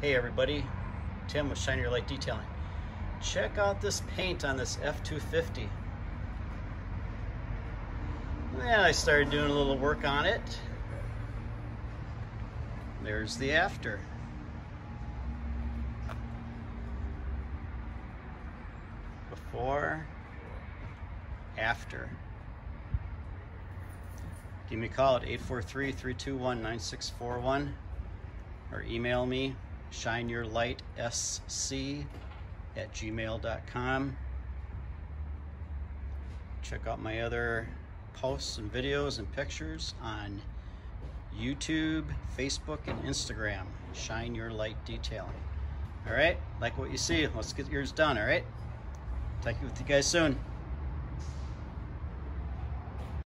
Hey everybody, Tim with Shine Your Light Detailing. Check out this paint on this F-250. And I started doing a little work on it. There's the after. Before, after. Give me a call at 843-321-9641 or email me shineyourlightsc at gmail.com. Check out my other posts and videos and pictures on YouTube, Facebook, and Instagram. Shine Your Light Detailing. All right, like what you see, let's get yours done, all right? Talk with you guys soon.